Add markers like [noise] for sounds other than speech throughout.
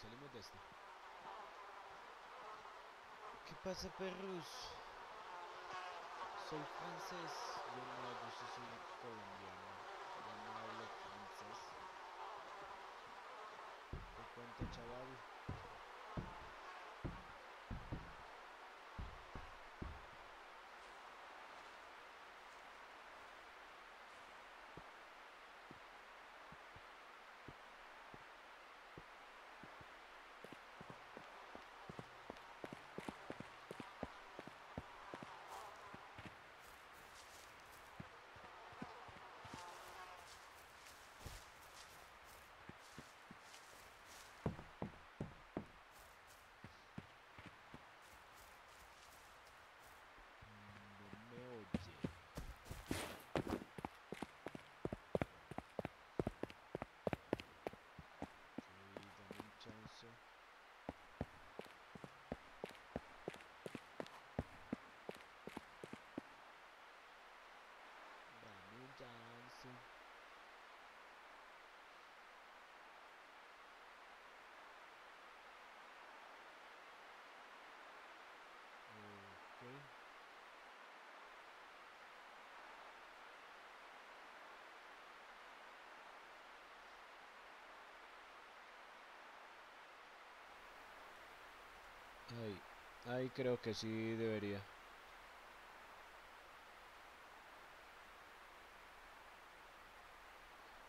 salimos de esta. ¿Qué pasa, perros? Soy francés. Yo no, yo soy colombiano. Yo no hablo francés. ¿Qué cuenta, chaval? No me oye. Ok, dame un chance. Dame un chance. Ok. Ahí, ahí creo que sí debería.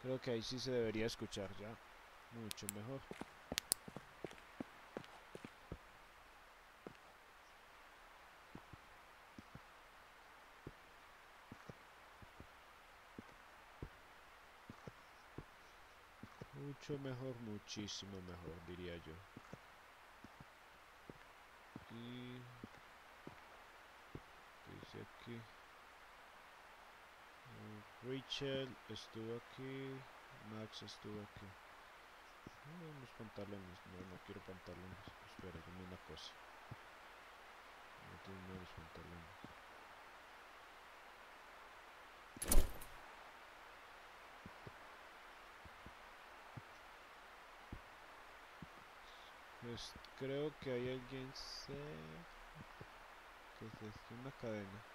Creo que ahí sí se debería escuchar ya. Mucho mejor. Mucho mejor, muchísimo mejor, diría yo. Aquí? Eh, estuvo aquí, Max estuvo aquí. No, unos pantalones, no, no quiero pantalones. Espera, dime una cosa. No tengo nuevos pantalones. Creo que hay alguien cerca. ¿Qué es? Una cadena.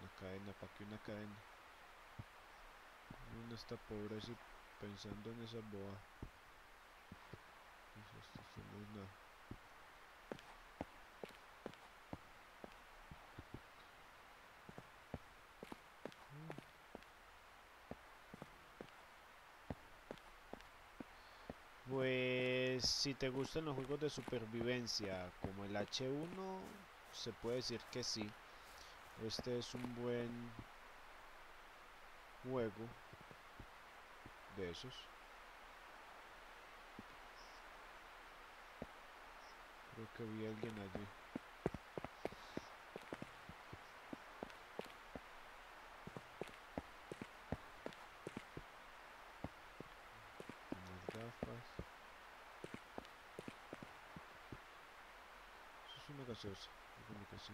Una cadena, ¿para qué una cadena? Uno está pobre pensando en esa boa. Pues esto, esto no es nada. Pues si te gustan los juegos de supervivencia como el H1, se puede decir que sí. Este es un buen juego de esos. Creo que vi a alguien allí. Eso es una gaseosa. Déjame que sí.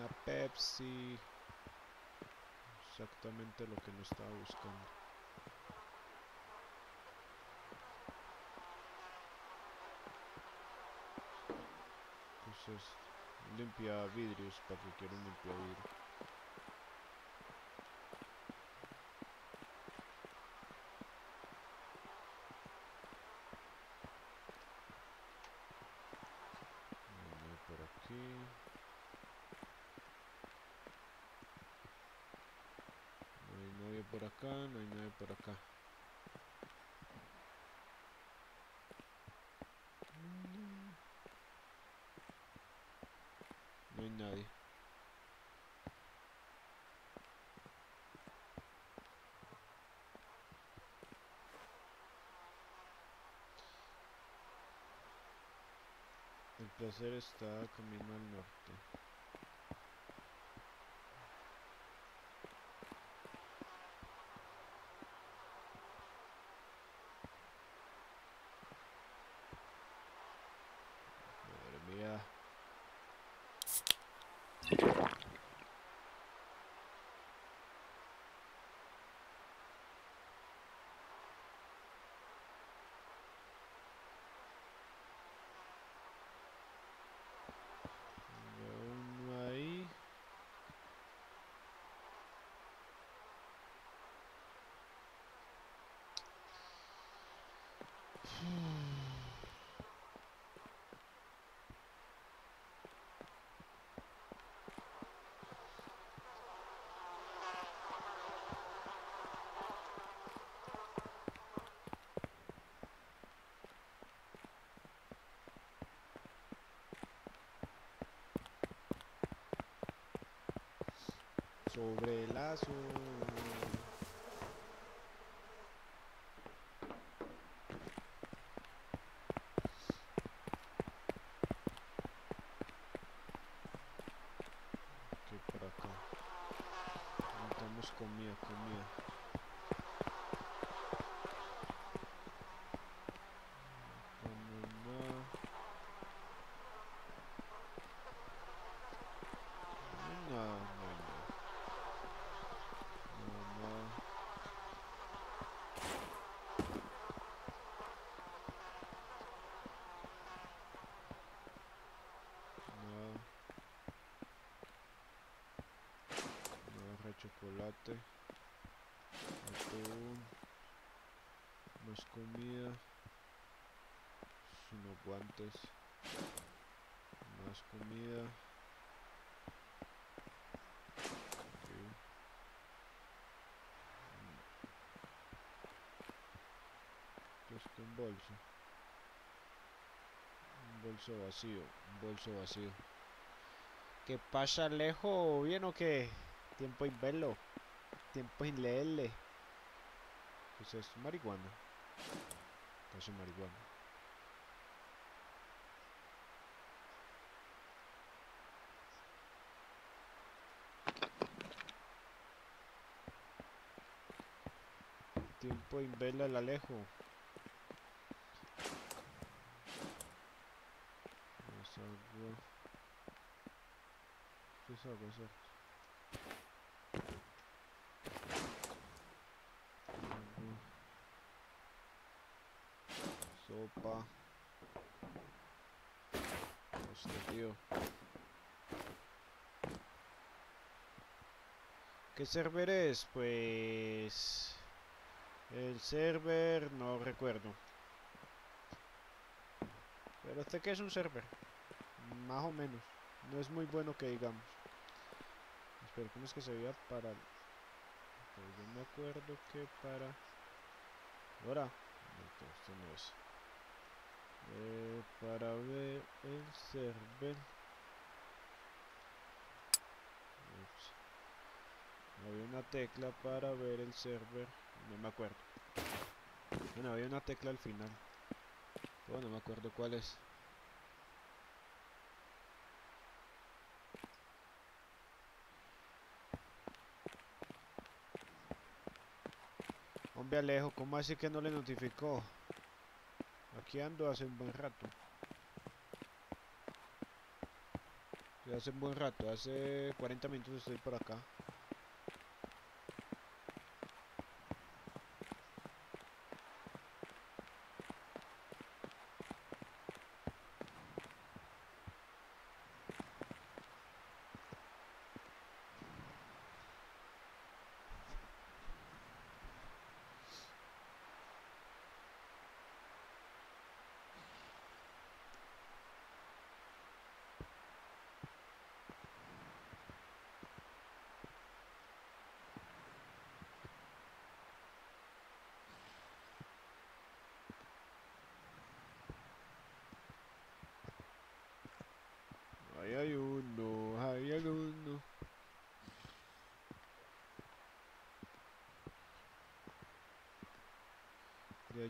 Ya. Una Pepsi. Exactamente lo que no estaba buscando. Pues es limpia vidrios, para que quiero un limpia por acá, no hay nadie por acá. No hay nadie. El placer está camino al norte. [sighs] Hmm. Sobre el lazo. Aquí por acá. Necesitamos comida, comida. Acá no hay nada. No hay nada, no hay nada. No, nada. Nada. Naranja de chocolate. Atún. Más comida. Unos guantes. Más comida. Esto es un bolso. Un bolso vacío. Un bolso vacío. ¿Qué pasa, Alejo? ¿Bien o qué? Tiempo sin verlo. Tiempo sin leerle. ¿Qué es? Marihuana. Casi marihuana. Tiempo sin verle al Alejo. Más agua. ¿Qué es agua? ¿Es agua? Sopa. Hostia, tío. ¿Qué server es? Pues... El server no recuerdo. Pero sé que es un server. Más o menos. No es muy bueno que digamos. Espera, ¿cómo es que se veía para...? Pues yo me acuerdo que para... Ahora. No, esto no es. Eh, para ver el server. Había una tecla para ver el server. No me acuerdo. Bueno, había una tecla al final. Pero no me acuerdo cuál es. Hombre Alejo, ¿cómo así que no le notificó? Aquí ando hace un buen rato. Hace un buen rato, hace 40 minutos estoy por acá.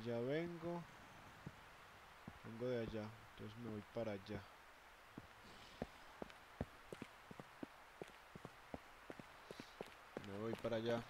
allá vengo. Vengo de allá. Entonces me voy para allá. Me voy para allá.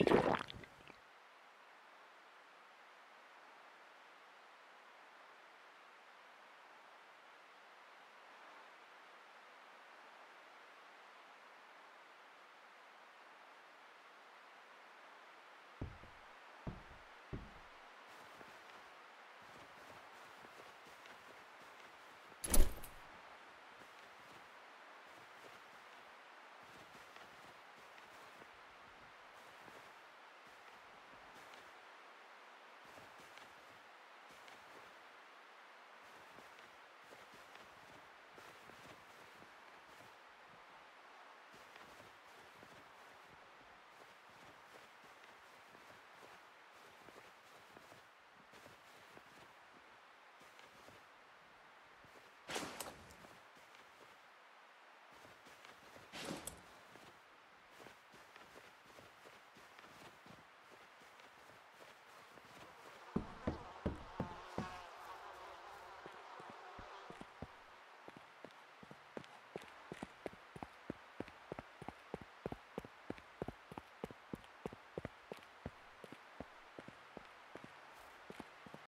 you